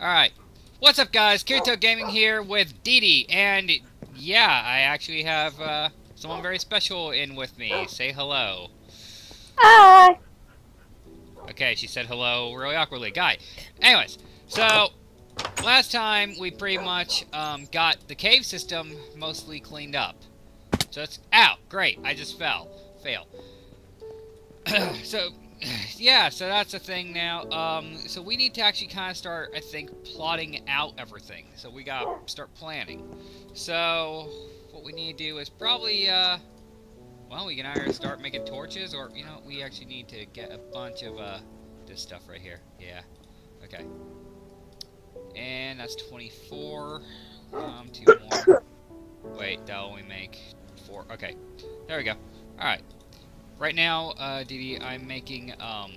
Alright. What's up, guys? Kirito Gaming here with Didi, and yeah, I actually have uh, someone very special in with me. Say hello. Hi. Okay, she said hello really awkwardly. Guy. Anyways, so last time we pretty much um, got the cave system mostly cleaned up. So it's out. Great. I just fell. Fail. so yeah, so that's the thing now. Um, so we need to actually kind of start, I think, plotting out everything. So we gotta start planning. So what we need to do is probably, uh, well, we can either start making torches, or you know, we actually need to get a bunch of uh, this stuff right here. Yeah. Okay. And that's 24. Um, two more. Wait, that'll only make four. Okay. There we go. Alright. Right now, uh, Didi, I'm making, um,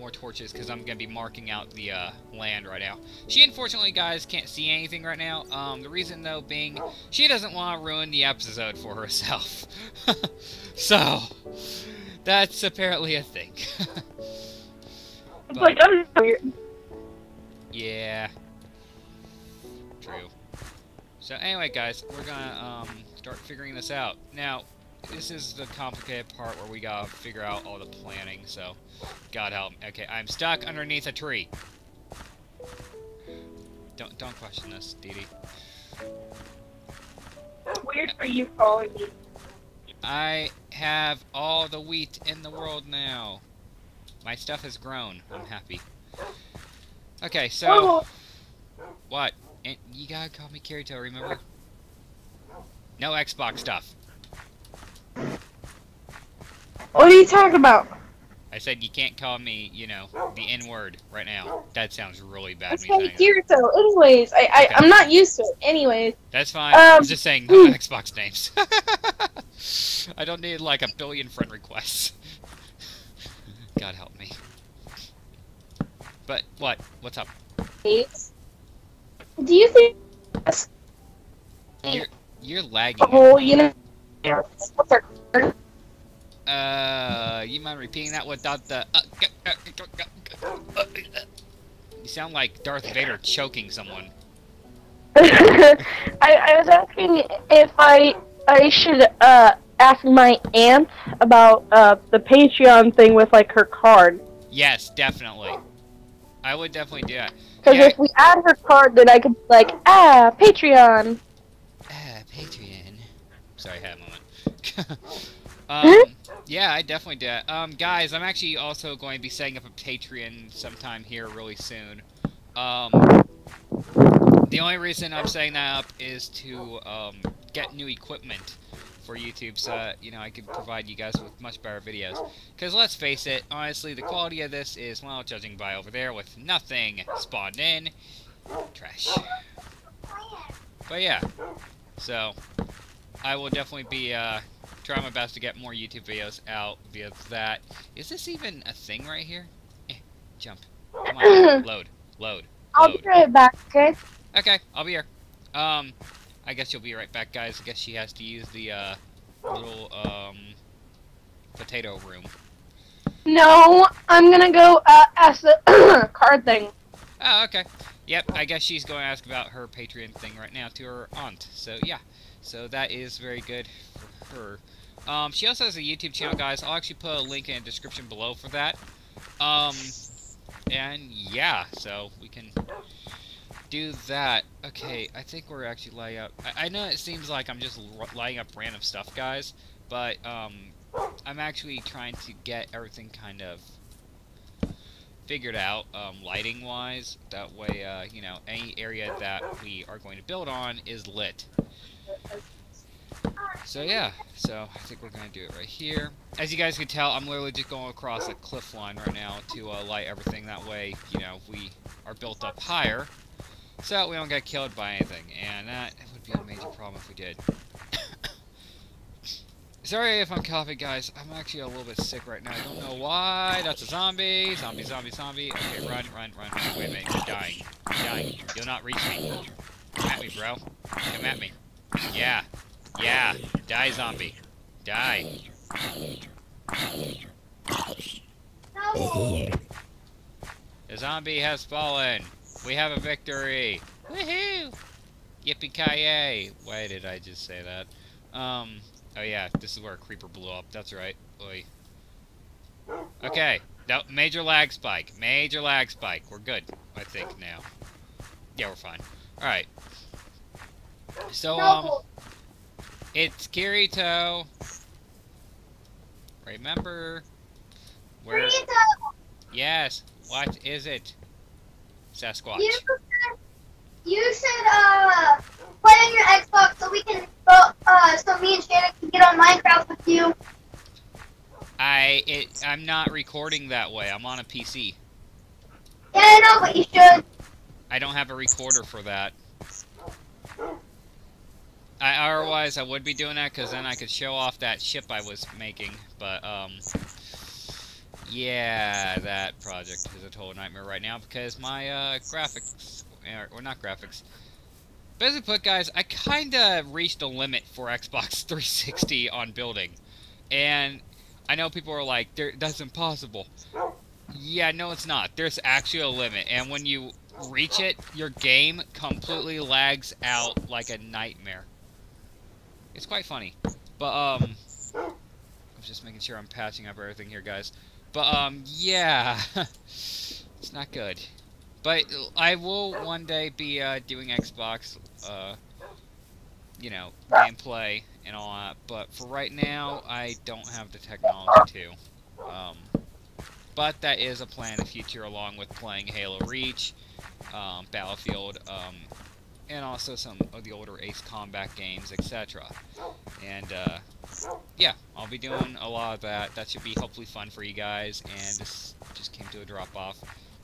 more torches because I'm going to be marking out the, uh, land right now. She, unfortunately, guys, can't see anything right now. Um, the reason, though, being she doesn't want to ruin the episode for herself. so, that's apparently a thing. Like I'm. Yeah. True. So anyway, guys, we're gonna um, start figuring this out. Now, this is the complicated part where we gotta figure out all the planning, so God help me. Okay, I'm stuck underneath a tree. Don't don't question this, Didi. Weird are you calling me? I have all the wheat in the world now. My stuff has grown. I'm happy. Okay, so Oh, what? And you gotta call me Kirito, remember? No Xbox stuff. What are you talking about? I said you can't call me, you know, the N word right now. That sounds really bad. It's hey saying that. Kirito. Anyways, I, I Okay. I'm not used to it. Anyways, That's fine. I'm Um, just saying no Xbox names. I don't need like a billion friend requests. God help me. But what? What's up? do you think You're you're lagging. oh you know Uh, you mind repeating that without the? Uh, uh, you sound like Darth Vader choking someone. I, I was asking if I I should uh ask my aunt about uh the Patreon thing with like her card. Yes, definitely. I would definitely do that. Because Yeah. if we add her card, then I could be like ah Patreon. Ah, Patreon. Sorry, I had. um, yeah, I definitely do that. Um, guys, I'm actually also going to be setting up a Patreon sometime here really soon. Um, the only reason I'm setting that up is to um, get new equipment for YouTube so that, you know, I can provide you guys with much better videos. Because let's face it, honestly, the quality of this is, well, judging by over there with nothing spawned in, trash. But yeah, so I will definitely be uh, trying my best to get more YouTube videos out via that. Is this even a thing right here? Eh, jump. Come on, load, load, I'll be right back. Okay. Okay, I'll be here. Um, I guess you'll be right back, guys. I guess she has to use the uh, little um potato room. No, I'm gonna go uh, ask the card thing. Oh, okay. Yep, I guess she's going to ask about her Patreon thing right now to her aunt. So, yeah. So, that is very good for her. Um, she also has a YouTube channel, guys. I'll actually put a link in the description below for that. Um, and, yeah, so we can do that. Okay, I think we're actually lighting up... I, I know it seems like I'm just lighting up random stuff, guys, but, um, I'm actually trying to get everything kind of figured out um, lighting wise that way uh, you know any area that we are going to build on is lit so yeah so I think we're gonna do it right here as you guys can tell I'm literally just going across a cliff line right now to uh, light everything that way you know we are built up higher so we don't get killed by anything and that would be a major problem if we did Sorry if I'm coughing, guys. I'm actually a little bit sick right now. I don't know why. That's a zombie. Zombie, zombie, zombie. Okay, run, run, run. Wait a minute. You're dying. You're dying. You'll not reach me. Come at me, bro. Come at me. Yeah. Yeah. Die, zombie. Die. The zombie has fallen. We have a victory. Woohoo! Yippee-ki-yay. Why did I just say that? Um, oh yeah, this is where a creeper blew up. That's right. Oy. Okay. No, major lag spike. Major lag spike. We're good, I think, now. Yeah, we're fine. Alright. So, um, it's Kirito. Remember where? Kirito, Yes. What is it? Sasquatch. you should, you should uh play on your Xbox so we can uh so me and Shannon can get on Minecraft with you. I it I'm not recording that way. I'm on a PC. Yeah, I know, but you should. I don't have a recorder for that. I otherwise I would be doing that because then I could show off that ship I was making. But um, yeah, that project is a total nightmare right now because my uh, graphics or, or not graphics. Basically, put guys, I kind of reached a limit for Xbox 360 on building, and I know people are like, that's impossible." Yeah, no, it's not. There's actually a limit, and when you reach it, your game completely lags out like a nightmare. It's quite funny. But, um, I'm just making sure I'm patching up everything here, guys. But, um, yeah. it's not good. But I will one day be, uh, doing Xbox, uh, you know, gameplay and all that. But for right now, I don't have the technology to. Um, but that is a plan in the future along with playing Halo Reach, um, Battlefield, um, and also some of the older Ace Combat games, etc. And uh, yeah, I'll be doing a lot of that. That should be hopefully fun for you guys. And this just came to a drop off.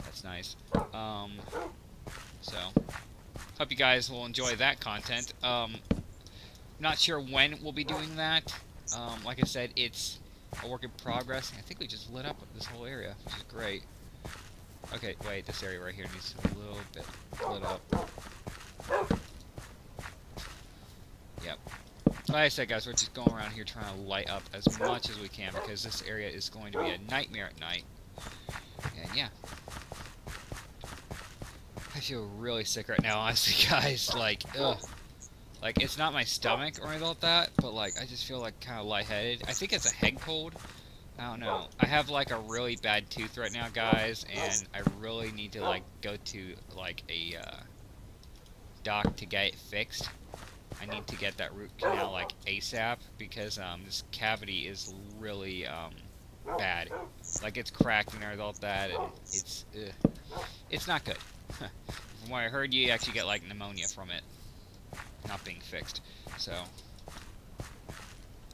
That's nice. Um, so hope you guys will enjoy that content. Um, not sure when we'll be doing that. Um, like I said, it's a work in progress. I think we just lit up this whole area, which is great. Okay, wait, this area right here needs a little bit lit up. Yep. Like I said, guys, we're just going around here trying to light up as much as we can because this area is going to be a nightmare at night. And yeah. I feel really sick right now, honestly, guys. Like, ugh. Like, it's not my stomach or anything like that, but, like, I just feel, like, kind of lightheaded. I think it's a head cold. I don't know. I have, like, a really bad tooth right now, guys, and I really need to, like, go to, like, a, uh, doc to get it fixed. I need to get that root canal, like, ASAP, because, um, this cavity is really, um, bad. Like, it's cracked and everything like that, and it's, ugh. It's not good. From what I heard, you actually get, like, pneumonia from it not being fixed. So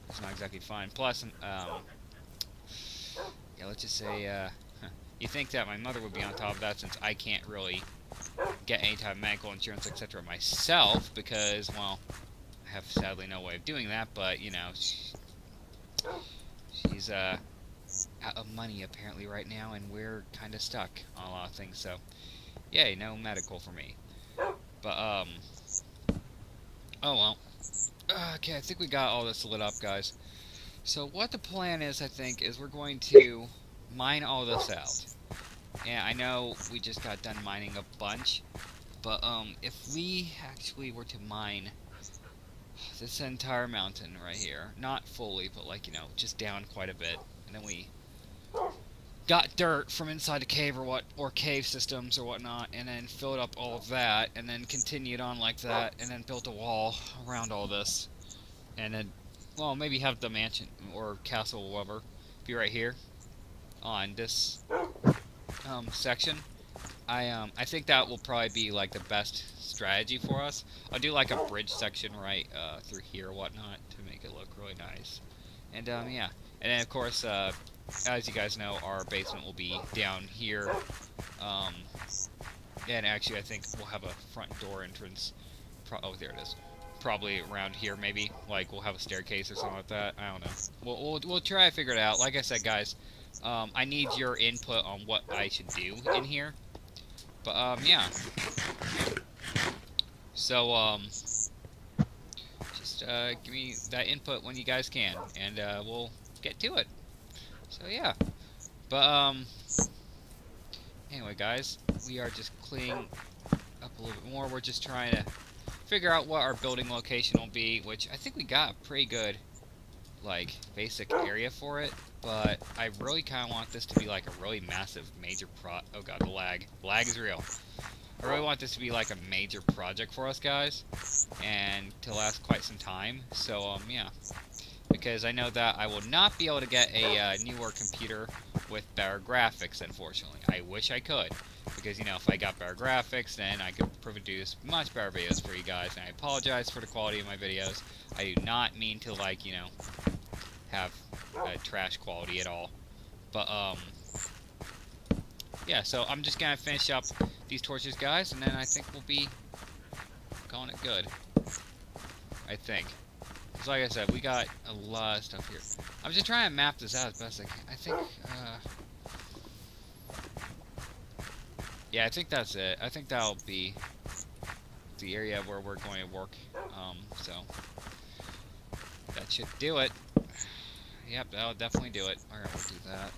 it's not exactly fine. Plus, um, yeah, let's just say, uh, you think that my mother would be on top of that since I can't really get any type of medical insurance, etc. myself because, well, I have sadly no way of doing that. But you know, she, she's uh, out of money apparently right now, and we're kind of stuck on a lot of things. So, yay, no medical for me. But um. Oh well. Okay, I think we got all this lit up, guys. So what the plan is, I think, is we're going to mine all this out. And I know we just got done mining a bunch, but um, if we actually were to mine this entire mountain right here, not fully, but like, you know, just down quite a bit, and then we got dirt from inside the cave or what or cave systems or whatnot and then filled up all of that and then continued on like that and then built a wall around all this and then well maybe have the mansion or castle or whatever be right here on this um, section I um I think that will probably be like the best strategy for us I'll do like a bridge section right uh, through here or whatnot to make it look really nice and um yeah and then of course uh, as you guys know, our basement will be down here. Um, and actually, I think we'll have a front door entrance. Pro oh, there it is. Probably around here, maybe. Like, we'll have a staircase or something like that. I don't know. We'll, we'll, we'll try to figure it out. Like I said, guys, um, I need your input on what I should do in here. But, um, yeah. So, um, just, uh, give me that input when you guys can, and, uh, we'll get to it. So yeah, but um, anyway, guys, we are just cleaning up a little bit more. We're just trying to figure out what our building location will be, which I think we got pretty good, like, basic area for it. But I really kind of want this to be like a really massive, major pro. Oh god, the lag. lag is real. I really want this to be like a major project for us guys, and to last quite some time. So um, yeah, because I know that I will not be able to get a uh, newer computer with better graphics, unfortunately. I wish I could, because, you know, if I got better graphics, then I could produce much better videos for you guys, and I apologize for the quality of my videos. I do not mean to, like, you know, have uh, trash quality at all. But, um, yeah, so I'm just gonna finish up these torches, guys, and then I think we'll be calling it good. I think. So like I said, we got a lot of stuff here. I'm just trying to map this out as best I can. I think, uh... Yeah, I think that's it. I think that'll be the area where we're going to work. Um, so... That should do it. Yep, that'll definitely do it. We'll do that.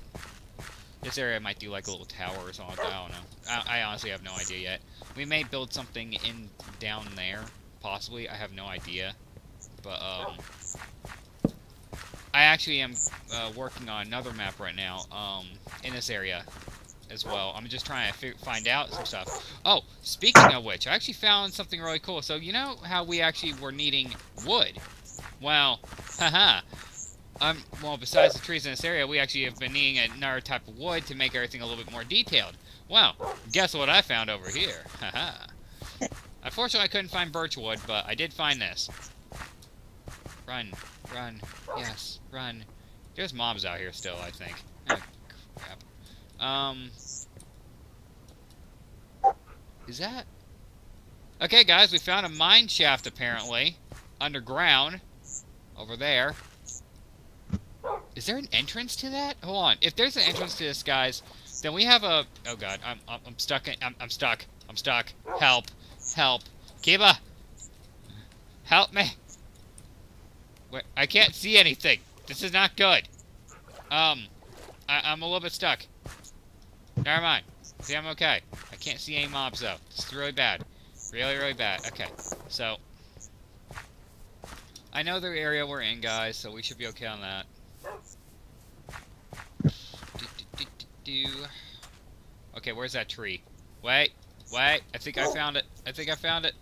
This area might do like a little tower or something. I don't know. I, I honestly have no idea yet. We may build something in down there, possibly. I have no idea but um, I actually am uh, working on another map right now um, in this area as well. I'm just trying to find out some stuff. Oh, speaking of which, I actually found something really cool. So you know how we actually were needing wood? Well, haha. Um, well, besides the trees in this area, we actually have been needing another type of wood to make everything a little bit more detailed. Well, guess what I found over here? Haha. Unfortunately, I couldn't find birch wood, but I did find this. Run. Run. Yes. Run. There's mobs out here still, I think. Oh, crap. Um... Is that... Okay, guys, we found a mine shaft, apparently. Underground. Over there. Is there an entrance to that? Hold on. If there's an entrance to this, guys, then we have a... Oh, God. I'm, I'm, I'm stuck. In, I'm, I'm stuck. I'm stuck. Help. Help. Kiba! Help me! Wait, I can't see anything. This is not good. Um, I, am a little bit stuck. Never mind. See, I'm okay. I can't see any mobs, though. This is really bad. Really, really bad. Okay, so... I know the area we're in, guys, so we should be okay on that. Do, do, okay, where's that tree? Wait, wait, I think I found it. I think I found it.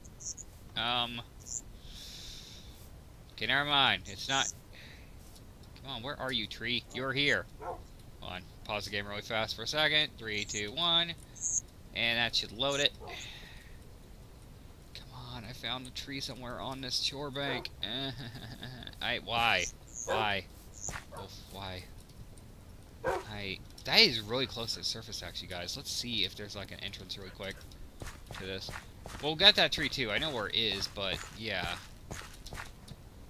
Um... Okay, never mind. It's not... Come on, where are you, tree? You're here. Hold on. Pause the game really fast for a second. Three, two, one. And that should load it. Come on, I found a tree somewhere on this shore bank. I... Why? Why? Oh, why? I... That is really close to the surface, actually, guys. Let's see if there's, like, an entrance really quick to this. Well, We'll get that tree, too. I know where it is, but, yeah.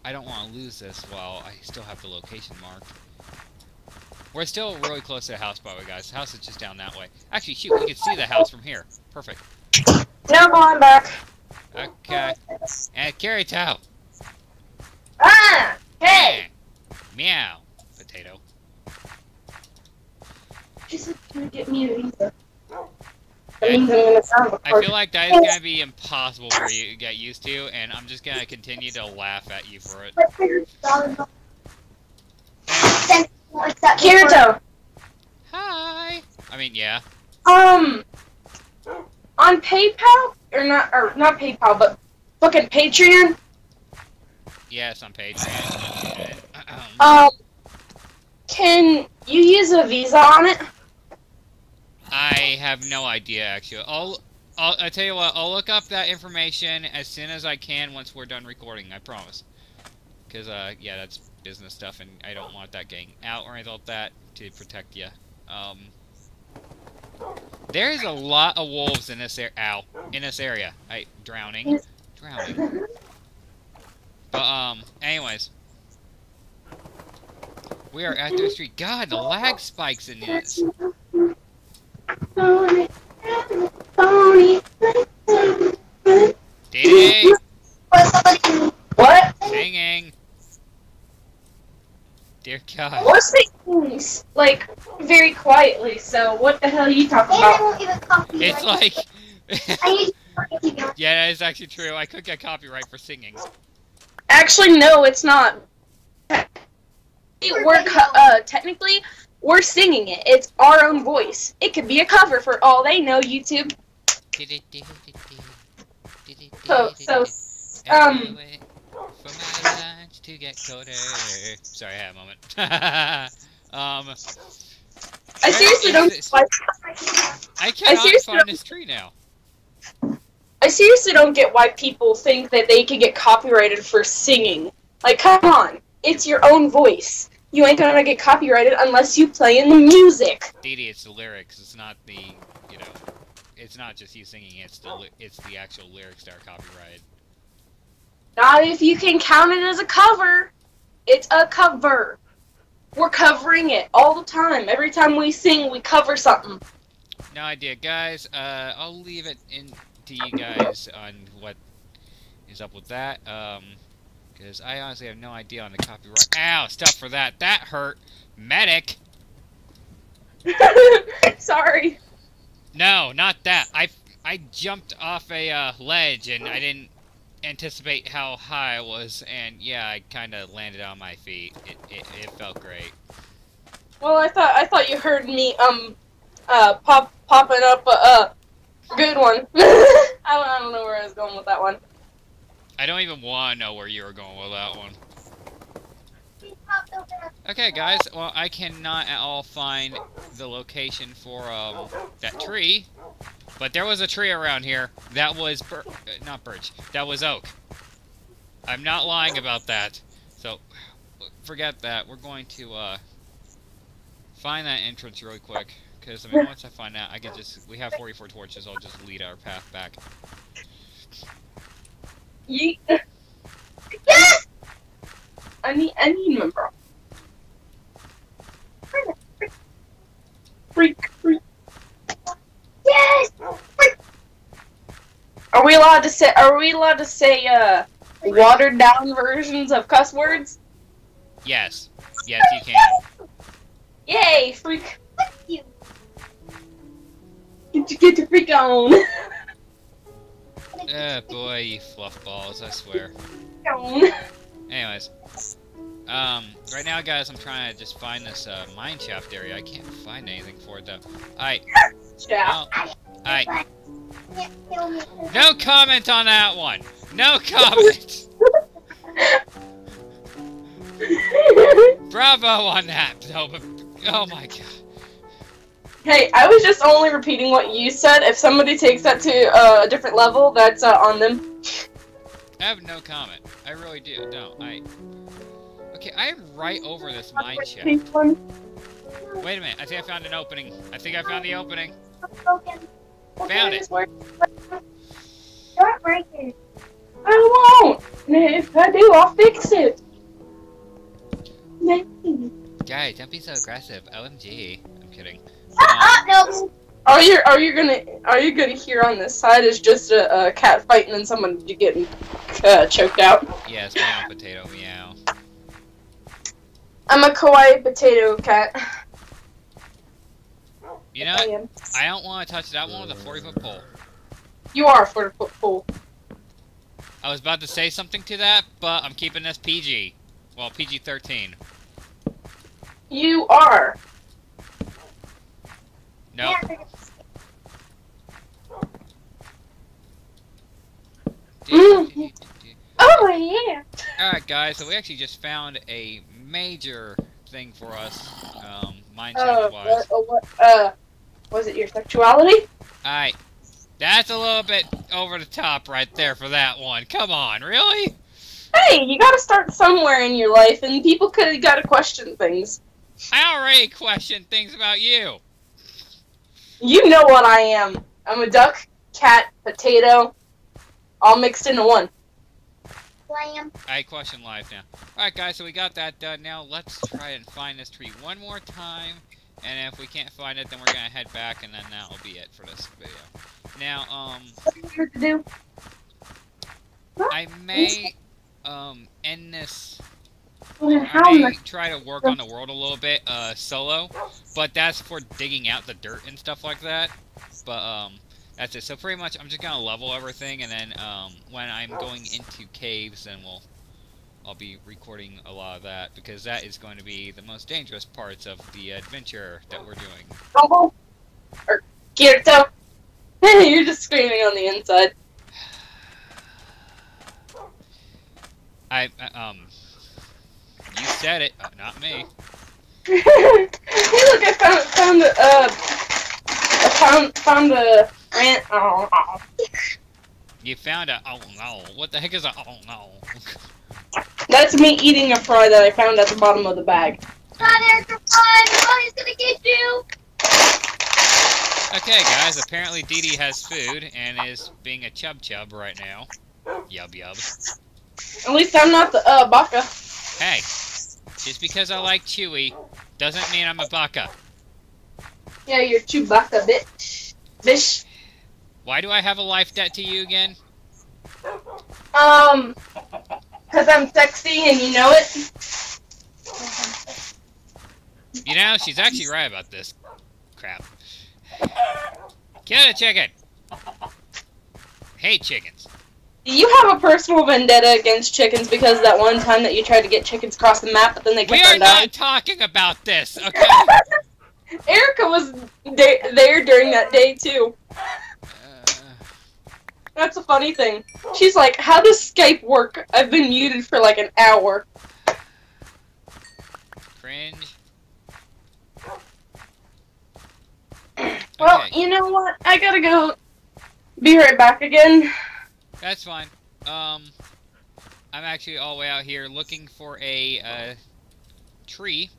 I don't want to lose this while I still have the location marked. We're still really close to the house, by the way, guys. The house is just down that way. Actually, shoot, we can see the house from here. Perfect. Now going back. Okay. And Kirito. Ah! Hey! Meow. Potato. Just gonna get me a visa. I feel like that is going to be impossible for you to get used to, and I'm just going to continue to laugh at you for it. Kirito! Hi! I mean, yeah. Um, on PayPal, or not, or not PayPal, but fucking Patreon? Yes, on Patreon. um, can you use a Visa on it? I have no idea, actually. I'll, I'll, I'll tell you what, I'll look up that information as soon as I can once we're done recording, I promise. Because, uh, yeah, that's business stuff, and I don't want that getting out or anything like that to protect you. Um, there is a lot of wolves in this area. Ow. In this area. I, drowning. Drowning. But, um, anyways. We are at the street. God, the lag spikes in this. Pony, pony, Dee What? Singing. Dear God. What's things? Like, very quietly, so what the hell are you talking about? won't even copy It's like. I need to keep going. yeah, that is actually true. I could get copyright for singing. Actually, no, it's not. We're uh, technically we're singing it. It's our own voice. It could be a cover for all they know. YouTube. So so um. For my lunch to get colder. Sorry, I had a moment. um, I seriously don't. Like, I cannot seriously find this tree now. I seriously don't get why people think that they could get copyrighted for singing. Like, come on, it's your own voice. You ain't gonna get copyrighted unless you play in the music. Dee Dee, it's the lyrics. It's not the, you know, it's not just you singing. It's the it's the actual lyrics that are copyrighted. Not if you can count it as a cover. It's a cover. We're covering it all the time. Every time we sing, we cover something. No idea, guys. Uh, I'll leave it in to you guys on what is up with that. Um, because I honestly have no idea on the copyright. Ow! Stuff for that. That hurt. Medic. Sorry. No, not that. I I jumped off a uh, ledge and I didn't anticipate how high I was, and yeah, I kind of landed on my feet. It, it it felt great. Well, I thought I thought you heard me um uh pop popping up a uh, good one. I, don't, I don't know where I was going with that one. I don't even want to know where you were going with that one. Okay, guys. Well, I cannot at all find the location for um that tree, but there was a tree around here that was bir- uh, not birch. That was oak. I'm not lying about that. So forget that. We're going to uh find that entrance really quick. Because, I mean, once I find out, I can just... We have 44 torches. I'll just lead our path back. Yeet. Yes! I need I need my bro. Freak, freak. Yes! Freak. Are we allowed to say? Are we allowed to say uh watered down versions of cuss words? Yes. Yes, you can. Yay, freak! You. Get your, get to freak on. Oh, boy, you fluff balls, I swear. Anyways. Um, right now, guys, I'm trying to just find this, uh, mine shaft area. I can't find anything for it, though. Alright, Yeah. well, alright. Can't kill me. No comment on that one! No comment! Bravo on that, though, but, oh my god. Hey, I was just only repeating what you said. If somebody takes that to uh, a different level, that's uh, on them. I have no comment. I really do. No, I... Okay, I am right over this mine shaft. Wait a minute, I think I found an opening. I think I found the opening. Broken. Found it. Don't break it. I won't. If I do, I'll fix it. Guys, don't be so aggressive. OMG. I'm kidding. Ah, ah, no. Are you are you gonna are you gonna hear on this side is just a, a cat fighting and someone getting uh, choked out? Yes, my own potato meow. I'm a kawaii potato cat. You know I. I don't want to touch that one with a 40 foot pole. You are a foot foot pole. I was about to say something to that, but I'm keeping this PG. Well, PG 13. You are. Nope. Mm. Oh yeah. Alright, guys, so we actually just found a major thing for us, um, Uh, mineshaft wise. what, uh, what, uh, was it your sexuality? Alright. That's a little bit over the top right there for that one. Come on, really? Hey, you gotta start somewhere in your life, and people could gotta question things. I already questioned things about you. You know what I am. I'm a duck, cat, potato, all mixed into one. Lamb. I question life now. Alright, guys, so we got that done. Now, let's try and find this tree one more time. And if we can't find it, then we're gonna head back, and then that'll be it for this video. Now, um, What do you have to do? I may, um, end this How I may much? try to work on the world a little bit uh, solo, but that's for digging out the dirt and stuff like that. But um, that's it. So pretty much, I'm just gonna level everything, and then um, when I'm going into caves, then we'll I'll be recording a lot of that because that is going to be the most dangerous parts of the adventure that we're doing. Rumble? Or Kirito? You're just screaming on the inside. I uh, um, you said it, uh, not me. hey, look! I found found a uh, I found found a ant. Oh, oh. You found a oh no. What the heck is a oh no? That's me eating a fry that I found at the bottom of the bag. Not Eric, run! Money's gonna get you! Okay, guys. Apparently, Dee Dee has food and is being a chub chub right now. Yub yub. At least I'm not the uh baka. Hey, just because I like Chewy doesn't mean I'm a baka. Yeah, you're Chewbacca, bitch. Bitch. Why do I have a life debt to you again? Um, cause I'm sexy and you know it. You know, she's actually right about this. Crap. Kill a chicken! Hate chickens. You have a personal vendetta against chickens because that one time that you tried to get chickens across the map, but then they We kept are on dying. not talking about this, okay? Erica was there during that day too. Uh, That's a funny thing. She's like, "How does Skype work? I've been muted for like an hour." cringe. Well, Okay. you know what? I gotta go. Be right back again. That's fine. Um, I'm actually all the way out here looking for a uh, tree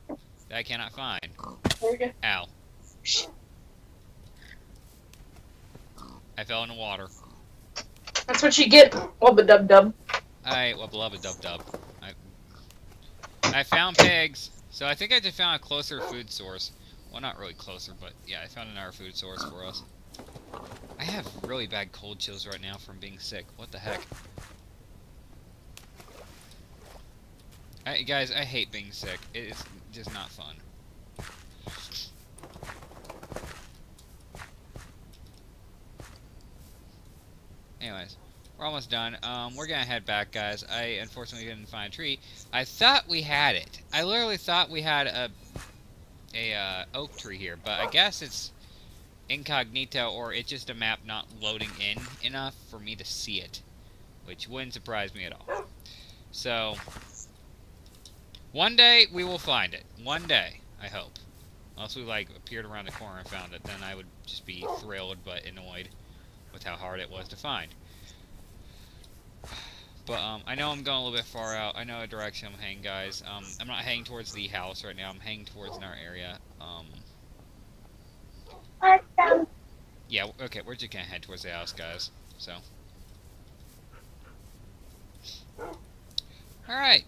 that I cannot find. There we go. Ow. I fell in the water. That's what you get. Wubba dub dub. Alright, well, beloved dub dub. I, I found pigs, so I think I just found a closer food source. Well, not really closer, but yeah, I found another food source for us. I have really bad cold chills right now from being sick. What the heck? I, guys, I hate being sick. It's just not fun. Anyways, we're almost done. Um, we're gonna head back, guys. I unfortunately didn't find a tree. I thought we had it. I literally thought we had a a uh, oak tree here, but I guess it's incognito or it's just a map not loading in enough for me to see it, which wouldn't surprise me at all. So, one day we will find it. One day, I hope. Unless we like appeared around the corner and found it, then I would just be thrilled but annoyed with how hard it was to find. But um, I know I'm going a little bit far out. I know a direction I'm heading, guys. Um, I'm not heading towards the house right now. I'm heading towards another area. Um, yeah, okay, we're just gonna head towards the house, guys. So. Alright.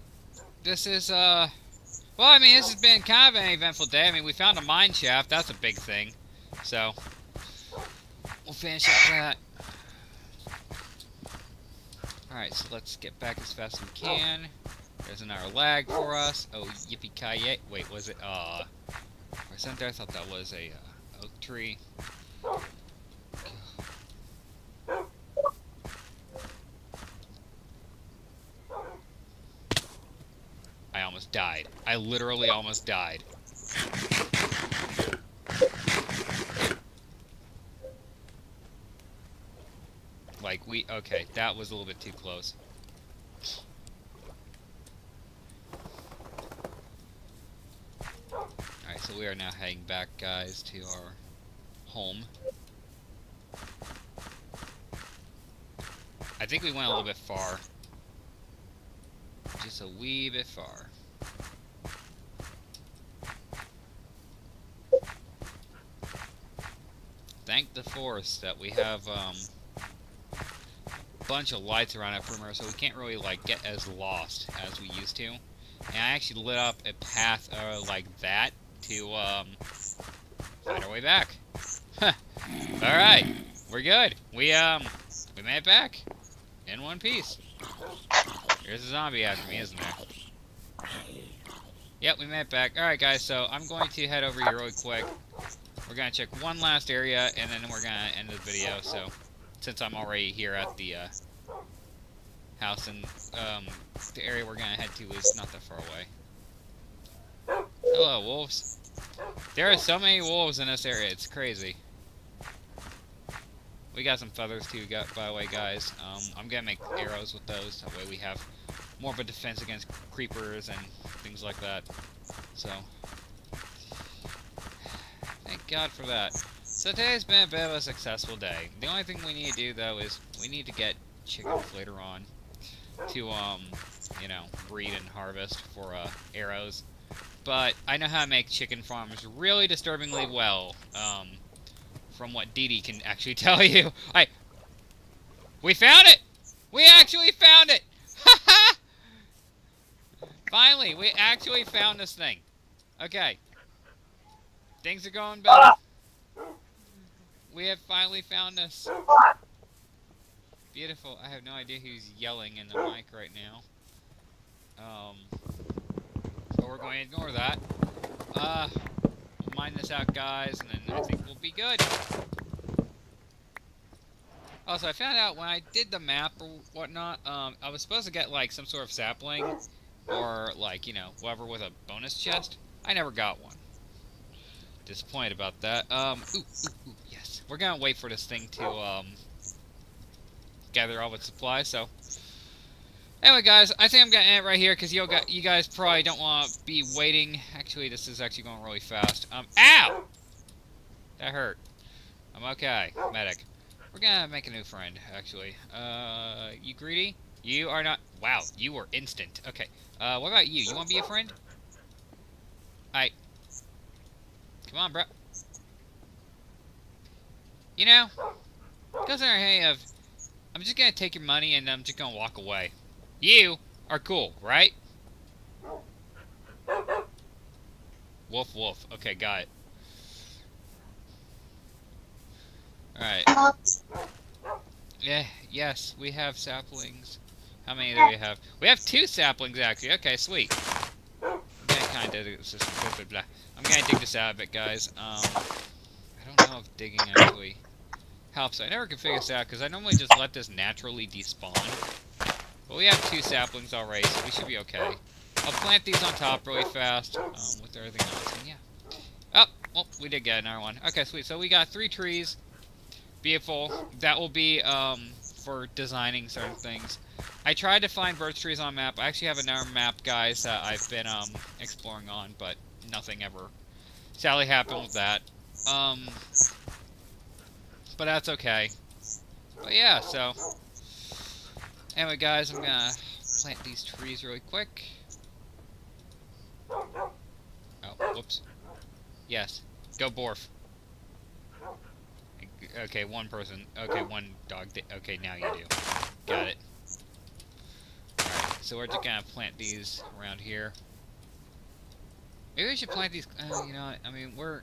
This is, uh... Well, I mean, this has been kind of an eventful day. I mean, we found a mine shaft. That's a big thing. So. We'll finish up that. Alright, so let's get back as fast as we can. There's another lag for us. Oh, yippee-ki-yay. Wait, was it, uh... For a second I thought that was a, uh, oak tree. I almost died. I literally almost died. Like, we... Okay, that was a little bit too close. Alright, so we are now heading back, guys, to our home. I think we went a little bit far. Just a wee bit far. Thank the forest that we have um, a bunch of lights around our perimeter, so we can't really like get as lost as we used to. And I actually lit up a path uh, like that to um, find our way back. All right, we're good. We um, we made it back in one piece. There's a zombie after me, isn't there? Yep, we made it back. Alright, guys, so I'm going to head over here really quick. We're going to check one last area, and then we're going to end the video, so... Since I'm already here at the, uh, house, and, um, the area we're going to head to is not that far away. Hello, wolves. There are so many wolves in this area, it's crazy. We got some feathers too, got, by the way, guys. Um, I'm gonna make arrows with those, that way we have more of a defense against creepers and things like that. So, thank God for that. So today's been a bit of a successful day. The only thing we need to do, though, is we need to get chickens later on to, um, you know, breed and harvest for, uh, arrows. But I know how to make chicken farms really disturbingly well, um, from what Dee Dee can actually tell you. I, we found it! We actually found it! Finally, we actually found this thing. Okay. Things are going better. We have finally found this. Beautiful. I have no idea who's yelling in the mic right now. Um, we're going to ignore that. Uh, we'll mine this out, guys, and then I think we'll be good. Also, I found out when I did the map or whatnot, um, I was supposed to get, like, some sort of sapling, or, like, you know, whatever with a bonus chest. I never got one. Disappointed about that. Um, ooh, ooh, ooh, yes. We're gonna wait for this thing to, um, gather all its supplies, so... Anyway, guys, I think I'm gonna end it right here, because you, you guys probably don't want to be waiting. Actually, this is actually going really fast. Um, ow! That hurt. I'm okay. Medic. We're gonna make a new friend, actually. Uh, you greedy? You are not... Wow, you were instant. Okay. Uh, what about you? You wanna be a friend? I... Come on, bro. You know, doesn't our hay of... I'm just gonna take your money and I'm just gonna walk away. You are cool, right? Wolf, wolf. Okay, got it. Alright. Yeah, yes, we have saplings. How many do we have? We have two saplings, actually. Okay, sweet. I'm gonna of. I'm gonna dig this out a bit, guys. Um, I don't know if digging actually helps. I never can figure this out, because I normally just let this naturally despawn. But we have two saplings already, so we should be okay. I'll plant these on top really fast, um, with everything else, and yeah. Oh, well, we did get another one. Okay, sweet. So we got three trees. Beautiful. That will be um, for designing certain things. I tried to find birch trees on map. I actually have another map, guys, that I've been um, exploring on, but nothing ever sadly happened with that. Um, but that's okay. But yeah, so... Anyway, guys, I'm gonna plant these trees really quick. Oh, whoops. Yes. Go Borf. Okay, one person. Okay, one dog. Okay, now you do. Got it. Alright, so we're just gonna plant these around here. Maybe we should plant these... Uh, you know, I mean, we're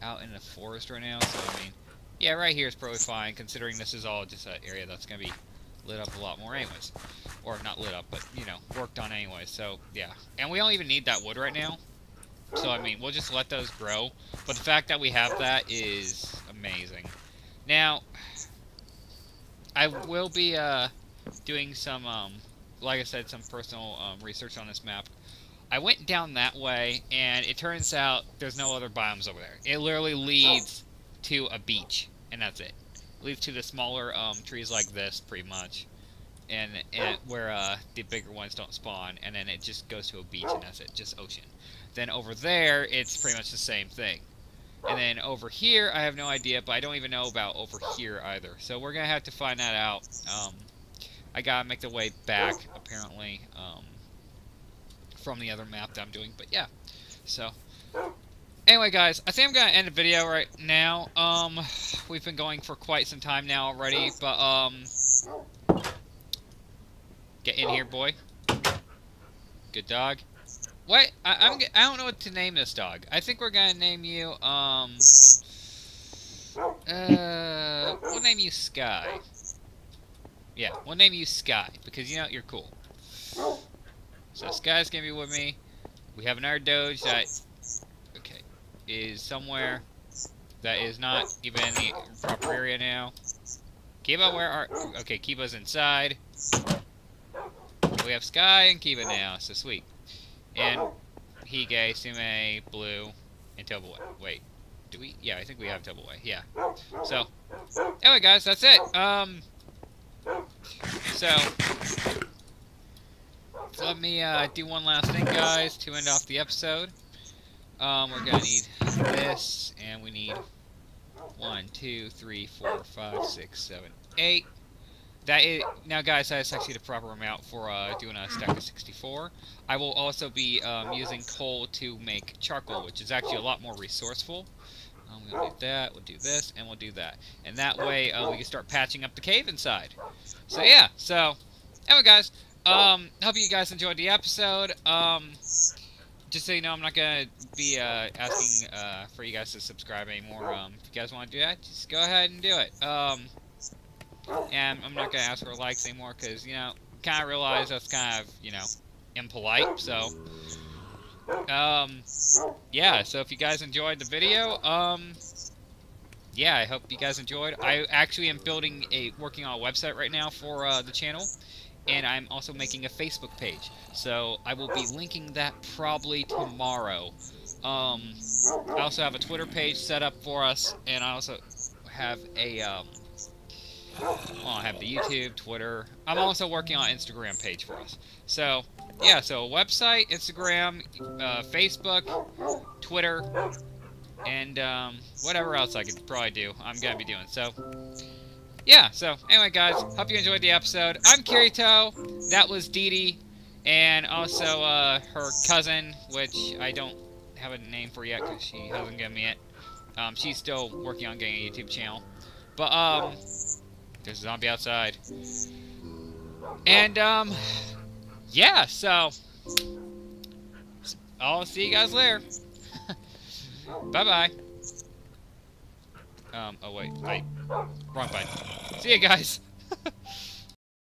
out in the forest right now, so, I mean... Yeah, right here is probably fine, considering this is all just an area that's gonna be lit up a lot more anyways. Or not lit up, but, you know, worked on anyways, so, yeah. And we don't even need that wood right now. So, I mean, we'll just let those grow. But the fact that we have that is amazing. Now, I will be uh, doing some, um, like I said, some personal um, research on this map. I went down that way, and it turns out there's no other biomes over there. It literally leads to a beach, and that's it. Leads to the smaller um, trees like this, pretty much, and, and where uh, the bigger ones don't spawn, and then it just goes to a beach, and that's it, just ocean. Then over there, it's pretty much the same thing. And then over here, I have no idea, but I don't even know about over here either. So we're going to have to find that out. Um, I got to make the way back, apparently, um, from the other map that I'm doing. But yeah, so... Anyway, guys, I think I'm going to end the video right now. Um, we've been going for quite some time now already, but, um... Get in here, boy. Good dog. What? I, I'm. I don't know what to name this dog. I think we're gonna name you. Um. Uh. We'll name you Sky. Yeah, we'll name you Sky because you know you're cool. So Sky's gonna be with me. We have another Doge that, is somewhere that is not even in the proper area now. Kiba, where are... Okay, Kiba's inside. We have Sky and Kiba now, so sweet. And Hige, Tsume, Blue, and Toboe. Wait, do we? Yeah, I think we have Toboe. Yeah. So, anyway, guys, that's it. Um, so, so let me uh, do one last thing, guys, to end off the episode. Um, we're gonna need this, and we need one, two, three, four, five, six, seven, eight. That is now, guys. That's actually the proper amount for uh, doing a stack of 64. I will also be um, using coal to make charcoal, which is actually a lot more resourceful. Um, we'll do that. We'll do this, and we'll do that, and that way uh, we can start patching up the cave inside. So yeah. So anyway, guys. Um, hope you guys enjoyed the episode. Um, just so you know, I'm not gonna be uh, asking uh, for you guys to subscribe anymore. Um, if you guys want to do that, just go ahead and do it. Um, and I'm not gonna ask for likes anymore because you know, kind of realize that's kind of you know impolite. So, um, yeah. So if you guys enjoyed the video, um, yeah, I hope you guys enjoyed. I actually am building a working on a website right now for uh, the channel and I'm also making a Facebook page. So I will be linking that probably tomorrow. Um, I also have a Twitter page set up for us, and I also have a, um, well, I have the YouTube, Twitter. I'm also working on Instagram page for us. So, yeah, so website, Instagram, uh, Facebook, Twitter, and um, whatever else I could probably do. I'm going to be doing. So, yeah, so anyway, guys, hope you enjoyed the episode. I'm Kirito. That was Dee Dee. And also uh, her cousin, which I don't have a name for yet because she hasn't given me it. Um, she's still working on getting a YouTube channel. But, um, there's a zombie outside. And, um, yeah, so, I'll see you guys later. Bye-bye. Um, oh wait, I, wrong button. See you guys.